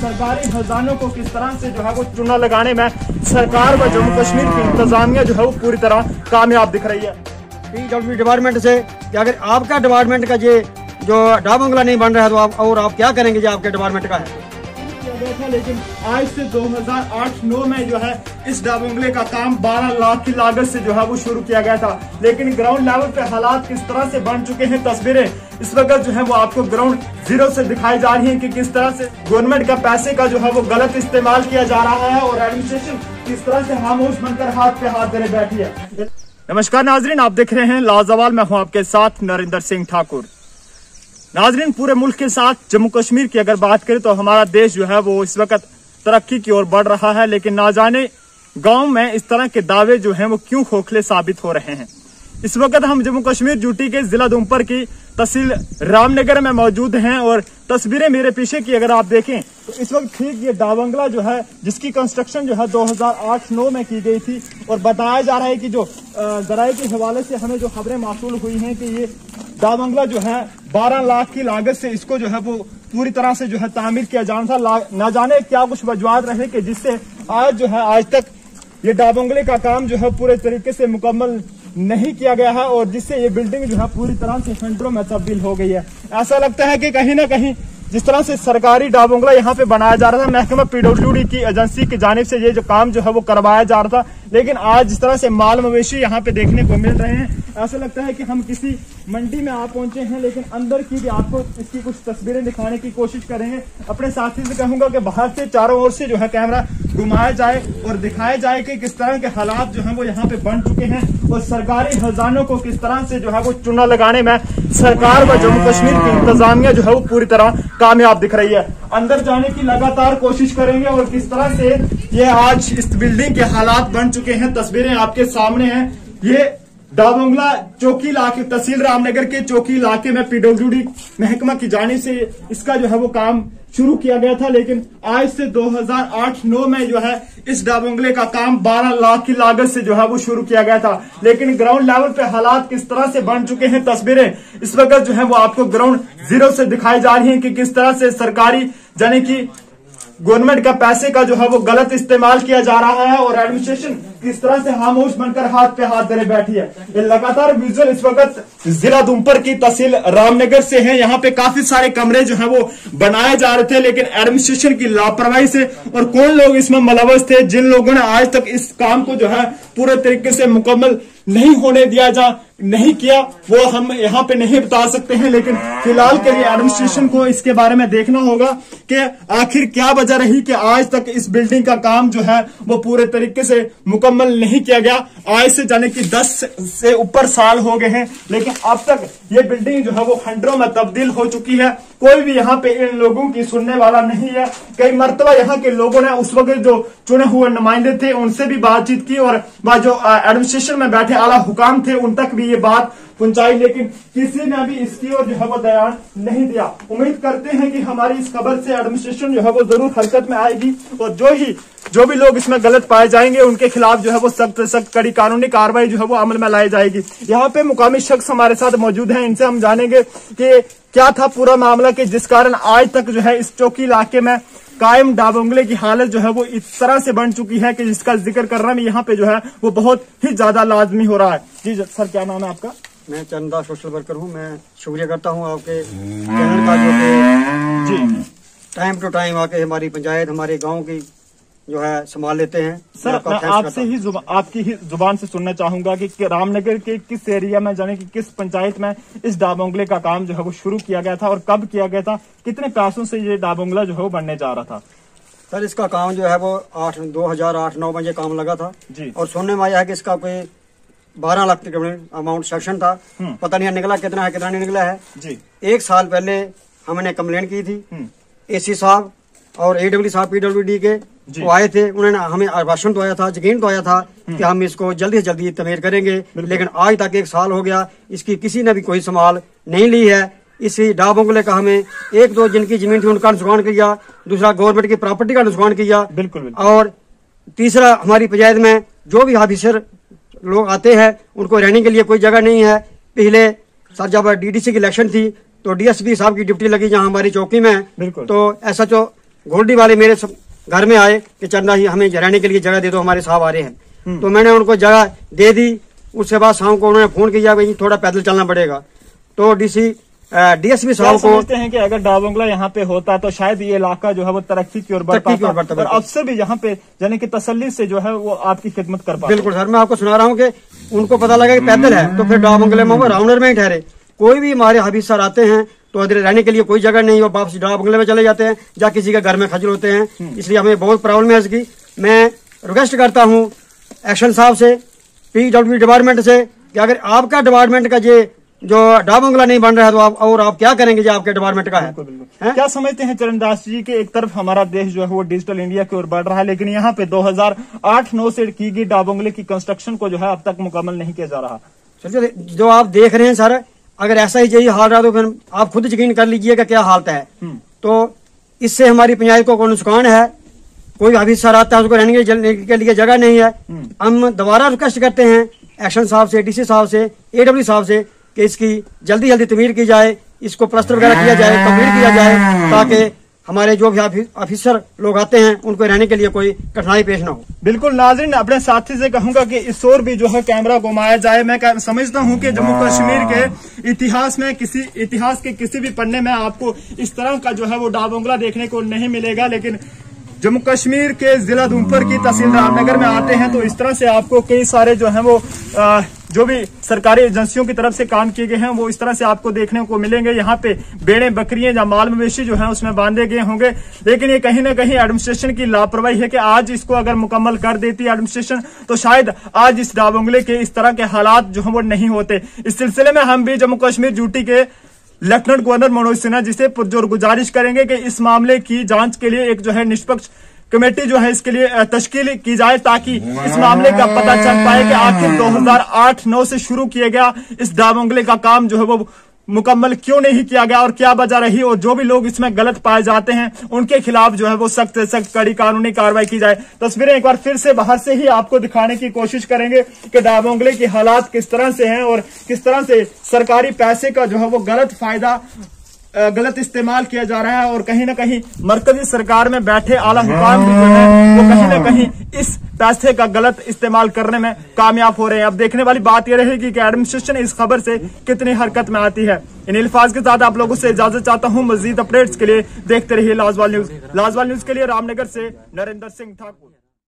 सरकारी खजानों को किस तरह से जो है वो चुना लगाने में सरकार व जम्मू कश्मीर की इंतजामिया जो है वो पूरी तरह कामयाब दिख रही है। पीडब्ल्यू डिपार्टमेंट से कि अगर आपका डिपार्टमेंट का ये जो डा बंगला नहीं बन रहा है तो आप और आप क्या करेंगे जो आपके डिपार्टमेंट का है? लेकिन आज से 2008-9 में जो है इस डाबंगले का काम 12 लाख की लागत से जो है वो शुरू किया गया था। लेकिन ग्राउंड लेवल पे हालात किस तरह से बन चुके हैं तस्वीरें इस वक्त जो है वो आपको ग्राउंड ज़ीरो से दिखाई जा रही है कि किस तरह से गवर्नमेंट का पैसे का जो है वो गलत इस्तेमाल किया जा रहा है और एडमिनिस्ट्रेशन किस तरह से खामोश बनकर हाथ पे हाथ धरे बैठी है। नमस्कार नाजरीन, आप देख रहे हैं लाजवाल मैं हूँ आपके साथ नरेंद्र सिंह ठाकुर। नाजरीन, पूरे मुल्क के साथ जम्मू कश्मीर की अगर बात करें तो हमारा देश जो है वो इस वक्त तरक्की की ओर बढ़ रहा है, लेकिन ना जाने गाँव में इस तरह के दावे जो हैं वो क्यों खोखले साबित हो रहे हैं। इस वक्त हम जम्मू कश्मीर ड्यूटी के जिला उधमपुर की तहसील रामनगर में मौजूद हैं और तस्वीरें मेरे पीछे की अगर आप देखें तो इस वक्त ठीक ये डावंगला जो है, जिसकी कंस्ट्रक्शन जो है 2008-9 में की गई थी और बताया जा रहा है कि जो जराये के हवाले से हमें जो खबरें मासूल हुई हैं कि ये डावंगला जो है 12 लाख की लागत से इसको जो है वो पूरी तरह से जो है तामीर किया जाना था ना जाने क्या कुछ वजूहत रहे कि जिससे आज जो है, आज तक ये डाबंगले का काम जो है पूरे तरीके से मुकम्मल नहीं किया गया है और जिससे ये बिल्डिंग जो है पूरी तरह से खंडरों में तब्दील हो गई है। ऐसा लगता है कि कहीं ना कहीं जिस तरह से सरकारी डाबोंगला यहाँ पे बनाया जा रहा था, महकमा पीडब्ल्यूडी की एजेंसी की जानब से ये जो काम जो है वो करवाया जा रहा था, लेकिन आज जिस तरह से माल मवेशी यहाँ पे देखने को मिल रहे हैं, ऐसा लगता है कि हम किसी मंडी में आ पहुँचे हैं, लेकिन अंदर की भी आपको इसकी कुछ तस्वीरें दिखाने की कोशिश करेंगे अपने साथी से कहूँगा कि बाहर से चारों ओर से जो है कैमरा घुमाया जाए और दिखाया जाए कि किस तरह के हालात जो है वो यहाँ पे बन चुके हैं और सरकारी खजानों को किस तरह से जो है वो चुना लगाने में सरकार व जम्मू कश्मीर की इंतजामिया जो है वो पूरी तरह कामयाब दिख रही है। अंदर जाने की लगातार कोशिश करेंगे और किस तरह से ये आज इस बिल्डिंग के हालात बन चुके हैं, तस्वीरें आपके सामने हैं। ये डाबंगला चौकी इलाके, तहसील रामनगर के चौकी इलाके में पीडब्ल्यूडी महकमा की जाने से इसका जो है वो काम शुरू किया गया था, लेकिन आज से 2008-9 में जो है इस डाबंगले का काम 12 लाख की लागत से जो है वो शुरू किया गया था। लेकिन ग्राउंड लेवल पे हालात किस तरह से बन चुके हैं तस्वीरें, इस वक्त जो है वो आपको ग्राउंड ज़ीरो से दिखाई जा रही है कि किस तरह से सरकारी, यानी कि गवर्नमेंट का पैसे का जो है वो गलत इस्तेमाल किया जा रहा है और एडमिनिस्ट्रेशन किस तरह से खामोश बनकर हाथ पे हाथ धरे बैठी है? ये लगातार विजुअल इस वक्त जिला दुमपर की तहसील रामनगर से है। यहाँ पे काफ़ी सारे कमरे जो है वो बनाए जा रहे थे, लेकिन एडमिनिस्ट्रेशन की लापरवाही से और कौन लोग इसमें मलवस थे? जिन लोगों ने आज तक इस काम को जो है पूरे तरीके से मुकम्मल नहीं होने दिया जा, नहीं किया, वो हम यहाँ पे नहीं बता सकते हैं। लेकिन फ़िलहाल के लिए एडमिनिस्ट्रेशन को इसके बारे में देखना होगा कि आखिर क्या वजह रही कि आज तक इस बिल्डिंग का काम जो है वो पूरे तरीके से मुकम्मल नहीं किया गया। आज से जाने की दस से ऊपर साल हो गए हैं, लेकिन अब तक ये बिल्डिंग जो है वो खंडरों में तब्दील हो चुकी है। कोई भी यहाँ पे इन लोगों की सुनने वाला नहीं है। कई मरतबा यहाँ के लोगों ने उस वक्त जो चुने हुए नुमाइंदे थे, उनसे भी बातचीत की और जो एडमिनिस्ट्रेशन में बैठे आला हुकाम थे, उन तक भी ये बात पहुंचाई लेकिन किसी ने भी इसकी ओर जो है वो ध्यान नहीं दिया। उम्मीद करते हैं कि हमारी इस खबर से एडमिनिस्ट्रेशन जो है वो ज़रूर हरकत में आएगी, और जो ही, जो भी लोग इसमें गलत पाए जाएँगे, उनके खिलाफ जो है वो सख्त सख्त कड़ी कानूनी कार्रवाई जो है वो अमल में लाई जाएगी। यहाँ पे मुकामी शख्स हमारे साथ मौजूद हैं, इनसे हम जानेंगे कि क्या था पूरा मामला, कि जिस कारण आज तक जो है इस चौकी इलाके में कायम डाबंगले की हालत जो है वो इस तरह से बन चुकी है कि जिसका ज़िक्र करना भी यहाँ पे जो है वो बहुत ही ज़्यादा लाजमी हो रहा है। जी सर, क्या नाम है आपका? मैं चंदा सोशल वर्कर हूँ मैं शुक्रिया करता हूँ आपके चैनल का जो जी। टाइम टू टाइम आके हमारी पंचायत हमारे गाँव की जो है संभाल लेते हैं। सर मैं आपसे ही आपकी ही ज़ुबान से सुनना चाहूँगा कि, कि रामनगर के किस एरिया में जाने की किस पंचायत में इस डाबोंगले का काम जो है वो शुरू किया गया था और कब किया गया था? कितने पैसों से ये डाबोंगला जो है वो बनने जा रहा था? सर इसका काम जो है वो आठ दो हज़ार आठ नौ में ये काम लगा था। जी। और सुनने में आया है कि इसका कोई बारह लाख तक अमाउंट सेक्शन था। हम्म। पता नहीं निकला कितना है कितना नहीं निकला है। जी। एक साल पहले हमने कम्प्लेन की थी। AC hmm. साहब और एडब्ल्यू साहब पीडब्ल्यू के वो आए थे। उन्होंने हमें आश्वासन तो आया था यकीन तो आया था हम्म। कि हम इसको जल्दी से जल्दी तमीर करेंगे। लेकिन आज तक एक साल हो गया इसकी किसी ने भी कोई संभाल नहीं ली है। इसी डा बंगले का हमें एक दो जिनकी ज़मीन थी उनका नुकसान किया दूसरा गवर्नमेंट की प्रॉपर्टी का नुकसान किया। बिल्कुल और तीसरा हमारी पंचायत में जो भी ऑफिसर लोग आते हैं उनको रहने के लिए कोई जगह नहीं है। पहले सर जब डीडीसी की इलेक्शन थी तो डीएसपी साहब की ड्यूटी लगी जहाँ हमारी चौकी में। तो ऐसा जो घोडी वाले मेरे घर में आए कि चंदा ही हमें रहने के लिए जगह दे दो हमारे साहब आ रहे हैं। हम्म। तो मैंने उनको जगह दे दी। उसके बाद शाम को उन्होंने फ़ोन किया भाई थोड़ा पैदल चलना पड़ेगा। तो डीसी डीएसपी साहब को समझते हैं कि अगर डाबंगला यहाँ पे होता तो शायद ये इलाका जो है वो तरक्की की ओर बढ़ता की बढ़ता और अफसर भी यहाँ पे यानी कि तसल्ली से जो है वो आपकी खिदमत कर पाते बिल्कुल सर मैं आपको सुना रहा हूँ कि उनको पता लगा कि पैदल है तो फिर डाबंगले में राउंडर में ही ठहरे। कोई भी हमारे हबीब सर आते हैं तो इधर रहने के लिए कोई जगह नहीं हो वापस डाबंगले में चले जाते हैं या किसी के घर में खजल होते हैं। हम्म। इसलिए हमें बहुत प्रॉब्लम है इसकी मैं रिक्वेस्ट करता हूँ एक्शन साहब से पीडब्ल्यू डिपार्टमेंट से कि अगर आपका डिपार्टमेंट का ये जो डा बंगला नहीं बन रहा है तो आप और आप क्या करेंगे जो आपके डिपार्टमेंट का है, है? क्या समझते हैं चरणदास जी के एक तरफ़ हमारा देश जो है वो डिजिटल इंडिया की ओर बढ़ रहा है लेकिन यहाँ पे 2008-9 से की गई डाबंगले की कंस्ट्रक्शन को जो है अब तक मुकम्मल नहीं किया जा रहा चलिए जो आप देख रहे हैं सर अगर ऐसा ही यही हाल रहा तो फिर आप खुद यकीन कर लीजिएगा क्या हालत है हम्म। तो इससे हमारी पंचायत को कोई नुकसान है कोई अभी सर आता है उसको रहने के लिए जगह नहीं है हम्म। हम दोबारा रिक्वेस्ट करते हैं एक्शन साहब से डीसी साहब से एडब्ल्यू साहब से कि इसकी जल्दी जल्दी तमीर की जाए इसको प्लस्तर वगैरह किया जाए कंप्लीट किया जाए ताकि हमारे जो भी ऑफिसर लोग आते हैं उनको रहने के लिए कोई कठिनाई पेश ना हो। बिल्कुल नाजरीन अपने साथी से कहूँगा कि इस ओर भी जो है कैमरा घुमाया जाए। मैं समझता हूँ कि जम्मू कश्मीर के इतिहास में किसी इतिहास के किसी भी पन्ने में आपको इस तरह का जो है वो डाबोंगला देखने को नहीं मिलेगा लेकिन जम्मू कश्मीर के जिला धूमपुर की तहसील रामनगर में आते हैं तो इस तरह से आपको कई सारे जो है वो आ, जो भी सरकारी एजेंसियों की तरफ़ से काम किए गए हैं, वो इस तरह से आपको देखने को मिलेंगे। यहाँ पे बेड़े, बकरियाँ या माल मवेशी जो है, उसमें बांधे गए होंगे। लेकिन ये कहीं ना कहीं एडमिनिस्ट्रेशन की लापरवाही है कि आज इसको अगर मुकम्मल कर देती एडमिनिस्ट्रेशन तो शायद आज इस डाबोंगले के इस तरह के हालात जो है, वो नहीं होते। इस सिलसिले में हम भी जम्मू कश्मीर ड्यूटी के लेफ्टिनेंट गवर्नर मनोज सिन्हा जिसे पुरजोर गुजारिश करेंगे कि इस मामले की जाँच के लिए एक जो है निष्पक्ष कमेटी जो है इसके लिए तश्कील की जाए ताकि इस मामले का पता चल पाए कि आखिर 2008-9 से शुरू किया गया इस दामंगले का काम जो है वो मुकम्मल क्यों नहीं किया गया और क्या वजह रही और जो भी लोग इसमें गलत पाए जाते हैं, उनके खिलाफ जो है वो सख्त से सख्त कड़ी कानूनी कार्रवाई की जाए। तस्वीरें एक बार फिर से बाहर से ही आपको दिखाने की कोशिश करेंगे कि दाबोंगले के हालात किस तरह से हैं और किस तरह से सरकारी पैसे का जो है वो गलत फ़ायदा गलत इस्तेमाल किया जा रहा है और कहीं ना कहीं मरकजी सरकार में बैठे आला हुकाम जो है, वो कहीं ना कहीं इस पैसे का गलत इस्तेमाल करने में कामयाब हो रहे हैं। अब देखने वाली बात यह रहेगी कि एडमिनिस्ट्रेशन इस खबर से कितनी हरकत में आती है। इन अल्फाज के साथ आप लोगों से इजाज़त चाहता हूँ। मजीद अपडेट्स के लिए देखते रहिए लाजवाल न्यूज़। लाजवाल न्यूज़ के लिए रामनगर से नरेंद्र सिंह ठाकुर।